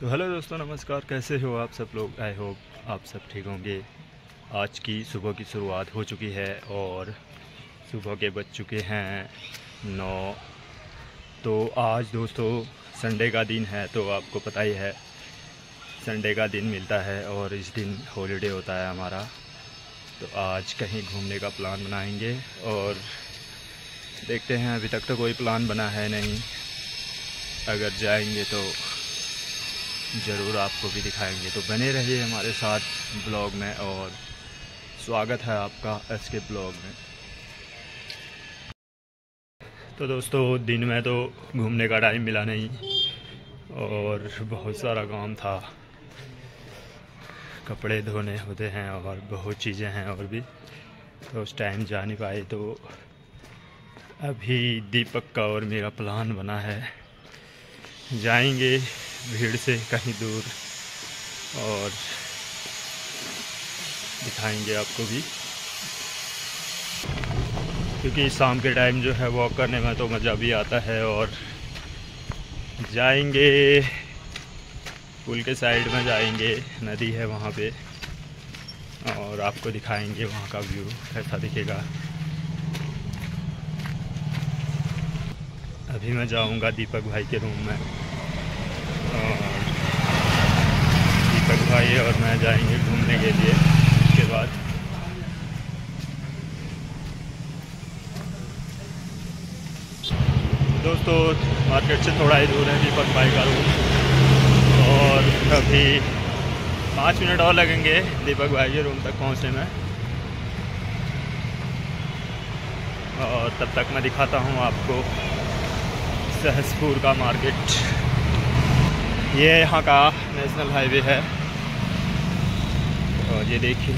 तो हेलो दोस्तों, नमस्कार। कैसे हो आप सब लोग? आई होप आप सब ठीक होंगे। आज की सुबह की शुरुआत हो चुकी है और सुबह के बज चुके हैं नौ। तो आज दोस्तों, संडे का दिन है तो आपको पता ही है, संडे का दिन मिलता है और इस दिन हॉलीडे होता है हमारा। तो आज कहीं घूमने का प्लान बनाएँगे और देखते हैं, अभी तक तो कोई प्लान बना है नहीं। अगर जाएँगे तो ज़रूर आपको भी दिखाएँगे। तो बने रहिए हमारे साथ ब्लॉग में और स्वागत है आपका एस के ब्लॉग में। तो दोस्तों, दिन में तो घूमने का टाइम मिला नहीं और बहुत सारा काम था। कपड़े धोने होते हैं और बहुत चीज़ें हैं और भी। तो उस टाइम जा नहीं पाए तो अभी दीपक का और मेरा प्लान बना है। जाएँगे भीड़ से कहीं दूर और दिखाएँगे आपको भी। क्योंकि शाम के टाइम जो है वॉक करने में तो मज़ा भी आता है और जाएँगे, पुल के साइड में जाएँगे, नदी है वहाँ पे और आपको दिखाएँगे वहाँ का व्यू कैसा दिखेगा। अभी मैं जाऊँगा दीपक भाई के रूम में। दीपक भाई और मैं जाएँगे घूमने के लिए उसके बाद। दोस्तों, मार्केट से थोड़ा ही दूर है दीपक भाई का रूम और अभी पाँच मिनट और लगेंगे दीपक भाई के रूम तक पहुँचने में। और तब तक मैं दिखाता हूँ आपको सहसपुर का मार्केट। ये यहाँ का नेशनल हाईवे है। और ये देखिए।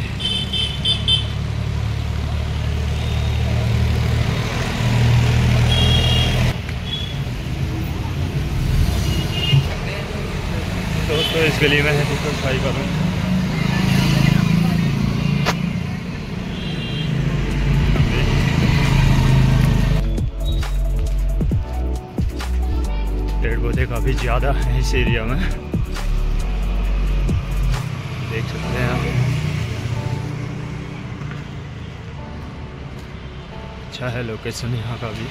दोस्तों, इस गली में है दीपक भाई का पेड़ पौधे काफ़ी ज़्यादा हैं इस एरिया में। देख सकते हैं आप। अच्छा है लोकेशन यहाँ का भी।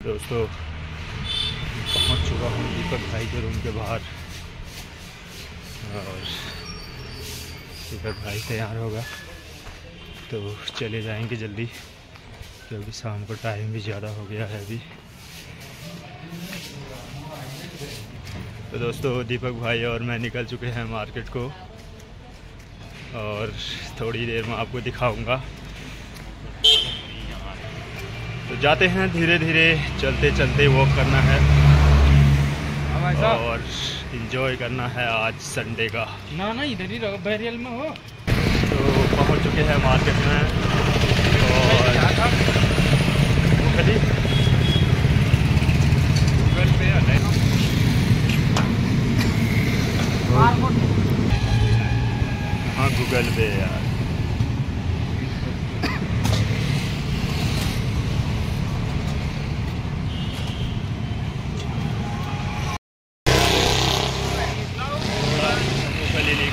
दोस्तों, पहुँच चुका हूँ दीपक भाई के रूम के बाहर। और दीपक भाई तैयार होगा। तो चले जाएँगे जल्दी। क्योंकि शाम को टाइम भी ज़्यादा हो गया है अभी। तो दोस्तों दीपक भाई और मैं निकल चुके हैं मार्केट को और थोड़ी देर में आपको दिखाऊँगा। तो जाते हैं धीरे धीरे चलते चलते वॉक करना है और इन्जॉय करना है आज संडे का। ना ना इधर ही रहो बैरियल में हो। तो पहुँच चुके हैं मार्केट में और मूंगफली गूगल पे हाँ गूगल पे यार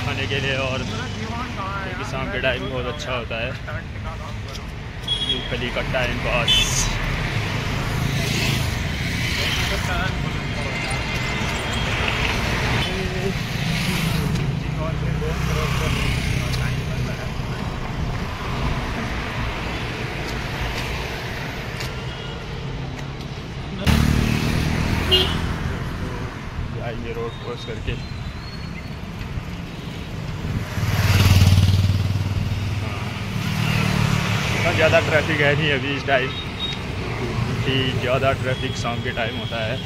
खाने के लिए और टाइम बहुत अच्छा होता है। मूंगफली का टाइम पास जाएँगे रोड करके। ज़्यादा ट्रैफ़िक है नहीं अभी इस टाइम क्योंकि ज़्यादा ट्रैफ़िक शाम के टाइम होता है।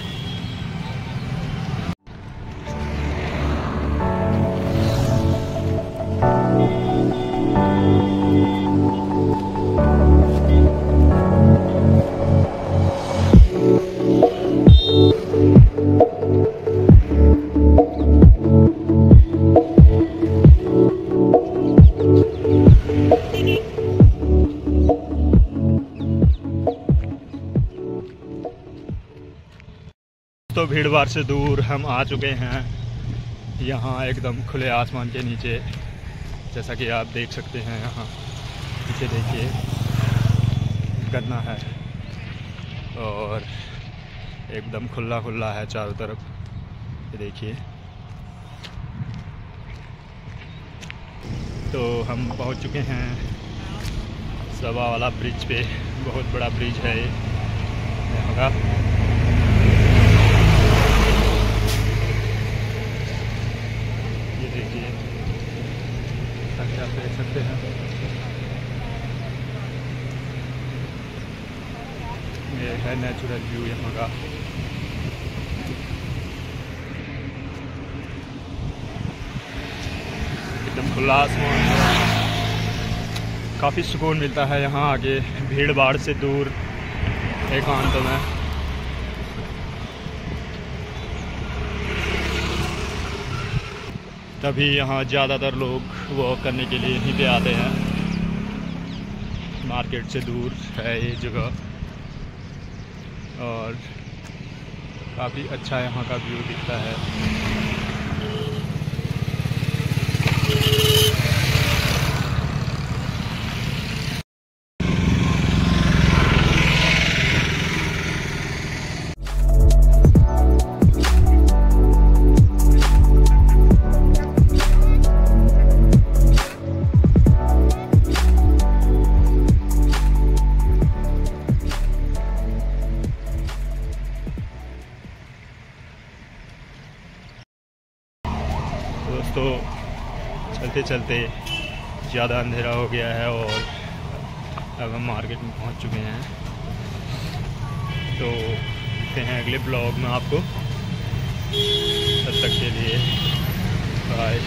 भीड़ भाड़ से दूर हम आ चुके हैं। यहाँ एकदम खुले आसमान के नीचे, जैसा कि आप देख सकते हैं यहाँ। पीछे देखिए, गन्ना है और एकदम खुला खुला है चारों तरफ़। ये देखिए। तो हम पहुँच चुके हैं सभा वाला ब्रिज पे। बहुत बड़ा ब्रिज है ये। यहाँ का देखिए ताकि आप देख सकते हैं। ये है नेचुरल व्यू यहाँ का। एकदम खुला आसमान काफ़ी सुकून मिलता है यहाँ आके भीड़ भाड़ से दूर। एक एकांत में तभी यहाँ ज़्यादातर लोग वॉक करने के लिए यहीं पे आते हैं। मार्केट से दूर है ये जगह। और काफ़ी अच्छा यहाँ का व्यू दिखता है। चलते चलते ज़्यादा अंधेरा हो गया है और अब हम मार्केट में पहुँच चुके हैं। तो देखते हैं अगले ब्लॉग में आपको। तब तक के लिए बाय।